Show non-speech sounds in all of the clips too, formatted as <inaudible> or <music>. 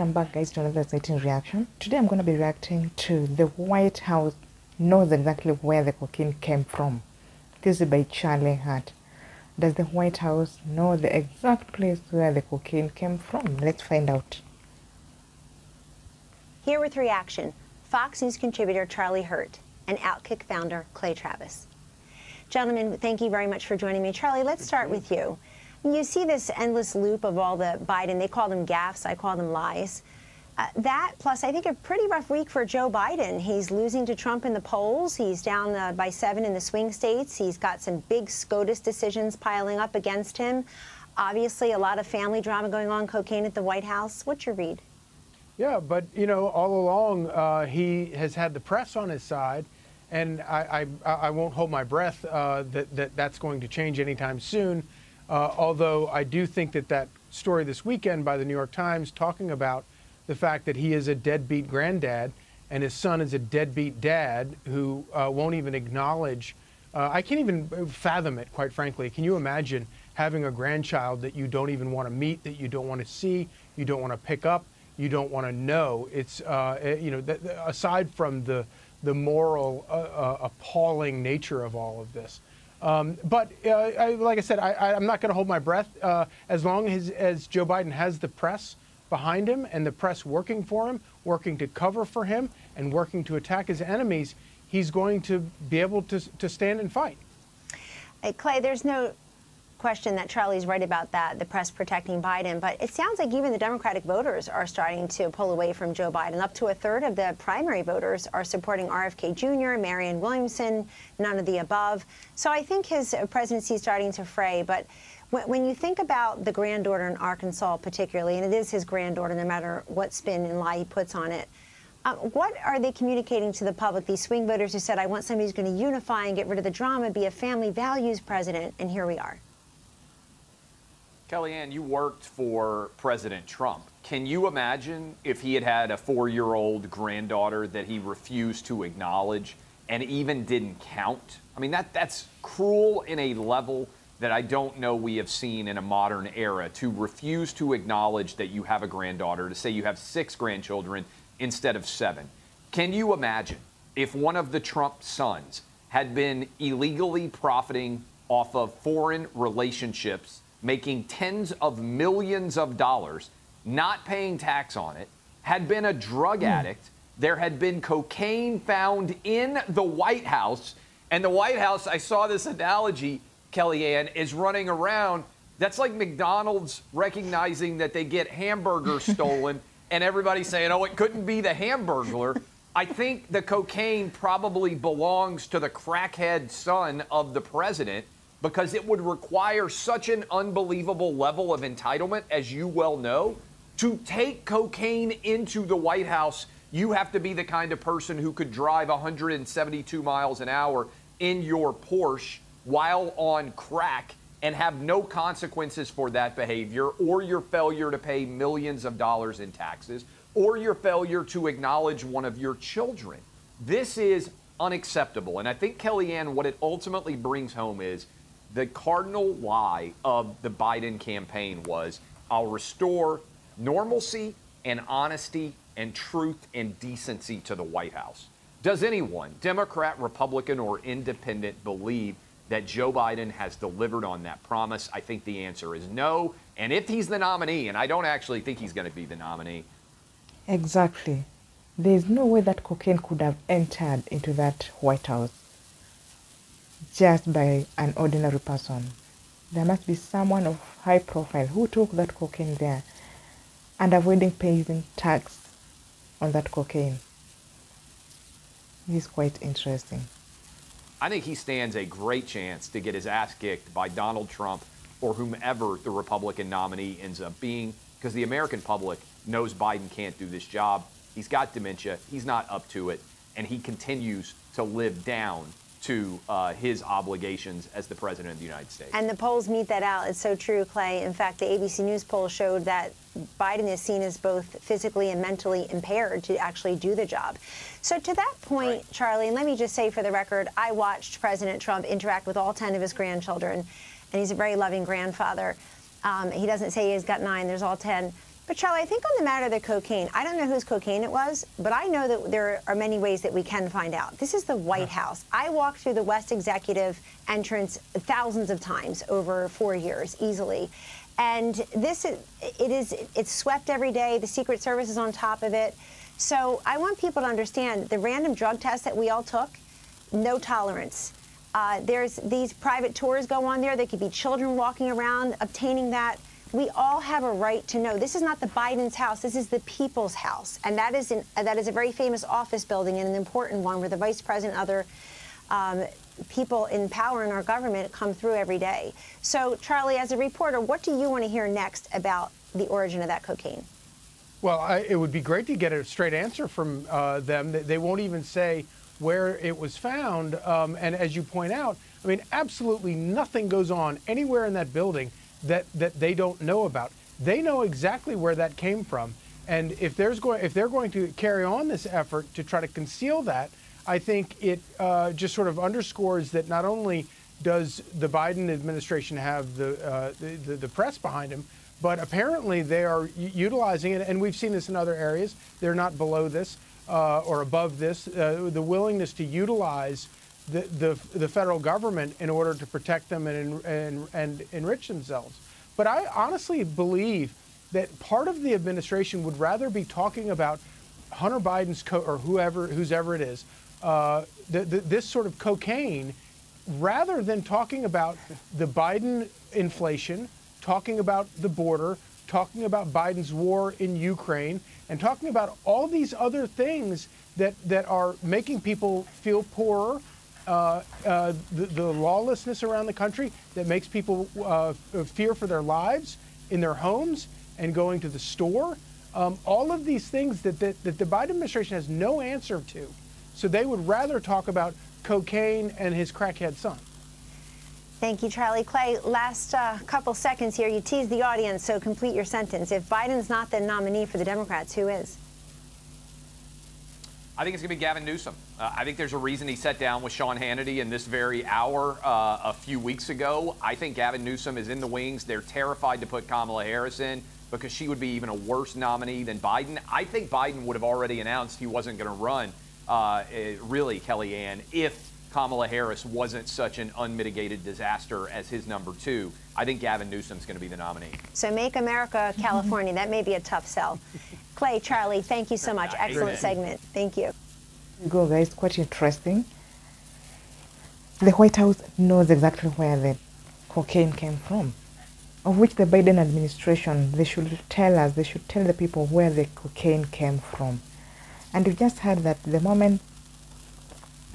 Welcome back, guys, to another exciting reaction. Today I'm going to be reacting to the White House knows exactly where the cocaine came from. This is by Charlie Hart. Does the White House know the exact place where the cocaine came from? Let's find out. Here with reaction, Fox News contributor Charlie Hurt and Outkick founder Clay Travis. Gentlemen, thank you very much for joining me. Charlie, let's start with you. You see this endless loop of all the Biden, they call them gaffes, I call them lies. Uh, that plus, I think a pretty rough week for Joe Biden. He's losing to Trump in the polls. He's down uh, by seven in the swing states. He's got some big SCOTUS decisions piling up against him. Obviously, a lot of family drama going on, cocaine at the White House. What's your read? Yeah, but, you know, all along, uh, he has had the press on his side. And I, I, I won't hold my breath uh, that, that that's going to change anytime soon. Uh, although I do think that that story this weekend by the New York Times talking about the fact that he is a deadbeat granddad and his son is a deadbeat dad who uh, won't even acknowledge. Uh, I can't even fathom it, quite frankly. Can you imagine having a grandchild that you don't even want to meet, that you don't want to see, you don't want to pick up, you don't want to know? It's uh, eh, you know, aside from the the moral uh, uh, appalling nature of all of this. Um, but uh, I, like I said, I, am not going to hold my breath uh, as long as, as Joe Biden has the press behind him and the press working for him, working to cover for him, and working to attack his enemies, he's going to be able to, to stand and fight. Hey, Clay, there's no question that Charlie's right about that, the press protecting Biden. But it sounds like even the Democratic voters are starting to pull away from Joe Biden. Up to a third of the primary voters are supporting RFK Jr., Marianne Williamson, none of the above. So I think his presidency is starting to fray. But when you think about the granddaughter in Arkansas, particularly, and it is his granddaughter, no matter what spin and lie he puts on it, uh, what are they communicating to the public? These swing voters who said, I want somebody who's going to unify and get rid of the drama, be a family values president, and here we are. Kellyanne, you worked for President Trump. Can you imagine if he had had a four year old granddaughter that he refused to acknowledge and even didn't count? I mean, that, that's cruel in a level that I don't know we have seen in a modern era to refuse to acknowledge that you have a granddaughter, to say you have six grandchildren instead of seven. Can you imagine if one of the Trump sons had been illegally profiting off of foreign relationships, making tens of millions of dollars, not paying tax on it, had been a drug mm. addict? There had been cocaine found in the White House. And the White House, I saw this analogy Kellyanne, is running around. That's like McDonald's recognizing that they get hamburgers <laughs> stolen and everybody saying, oh, it couldn't be the hamburglar. I think the cocaine probably belongs to the crackhead son of the president because it would require such an unbelievable level of entitlement, as you well know. To take cocaine into the White House, you have to be the kind of person who could drive 172 miles an hour in your Porsche while on crack and have no consequences for that behavior or your failure to pay millions of dollars in taxes or your failure to acknowledge one of your children. This is unacceptable. And I think, Kellyanne, what it ultimately brings home is the cardinal lie of the Biden campaign was I'll restore normalcy and honesty and truth and decency to the White House. Does anyone, Democrat, Republican, or independent, believe that Joe Biden has delivered on that promise? I think the answer is no. And if he's the nominee, and I don't actually think he's going to be the nominee. Exactly. There's no way that cocaine could have entered into that White House just by an ordinary person. There must be someone of high profile who took that cocaine there and avoiding paying tax on that cocaine. This is quite interesting. I think he stands a great chance to get his ass kicked by Donald Trump or whomever the Republican nominee ends up being because the American public knows Biden can't do this job. He's got dementia, he's not up to it, and he continues to live down to uh, his obligations as the president of the United States. And the polls meet that out. It's so true, Clay. In fact, the ABC News poll showed that Biden is seen as both physically and mentally impaired to actually do the job. So, to that point, right. Charlie, and let me just say for the record, I watched President Trump interact with all 10 of his grandchildren, and he's a very loving grandfather. Um, he doesn't say he's got nine, there's all 10. But Charlie, I think on the matter of the cocaine, I don't know whose cocaine it was, but I know that there are many ways that we can find out. This is the White House. I walked through the West Executive entrance thousands of times over four years, easily. And this is, it is, it's swept every day. The Secret Service is on top of it. So I want people to understand the random drug test that we all took, no tolerance. Uh, there's these private tours go on there. There could be children walking around obtaining that we all have a right to know. This is not the Biden's house. This is the people's house, and that is an, that is a very famous office building and an important one where the vice president, and other um, people in power in our government come through every day. So, Charlie, as a reporter, what do you want to hear next about the origin of that cocaine? Well, I, it would be great to get a straight answer from uh, them. They won't even say where it was found. Um, and as you point out, I mean, absolutely nothing goes on anywhere in that building that, that they don't know about. They know exactly where that came from. And if, there's going, if they're going to carry on this effort to try to conceal that, I think it uh, just sort of underscores that not only does the Biden administration have the, uh, the, the, press behind him, but apparently they are utilizing it, and we've seen this in other areas. They're not below this uh, or above this. Uh, the willingness to utilize the, the, the federal government in order to protect them and, and, and enrich themselves. But I honestly believe that part of the administration would rather be talking about Hunter Biden's co- or whoever, whoever it is, uh, the, the, this sort of cocaine, rather than talking about the Biden inflation, talking about the border, talking about Biden's war in Ukraine, and talking about all these other things that, that are making people feel poorer, uh, uh, the, the, lawlessness around the country that makes people uh, fear for their lives in their homes and going to the store. Um, all of these things that, that, the Biden administration has no answer to. So they would rather talk about cocaine and his crackhead son. Thank you, Charlie. Clay, last uh, couple seconds here. You teased the audience, so complete your sentence. If Biden's not the nominee for the Democrats, who is? I think it's going to be Gavin Newsom. Uh, I think there's a reason he sat down with Sean Hannity in this very hour uh, a few weeks ago. I think Gavin Newsom is in the wings. They're terrified to put Kamala Harris in because she would be even a worse nominee than Biden. I think Biden would have already announced he wasn't going to run, uh, eh, really, Kellyanne, if Kamala Harris wasn't such an unmitigated disaster as his number two. I think Gavin Newsom's going to be the nominee. So make America California. that may be a tough sell. Clay, Charlie, thank you so much. Excellent segment. Thank you. you Go, guys. Quite interesting. The White House knows exactly where the cocaine came from, of which the Biden administration, they should tell us, they should tell the people where the cocaine came from. And we just heard that the moment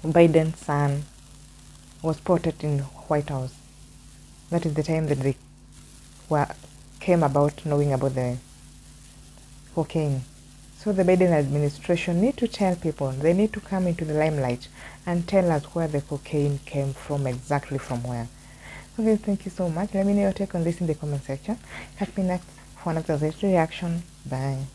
Biden's son was spotted in White House, that is the time that they were, came about knowing about the cocaine. So the Biden administration need to tell people, they need to come into the limelight and tell us where the cocaine came from, exactly from where. Okay, thank you so much. Let me know your take on this in the comment section. Catch me next for another reaction. Bye.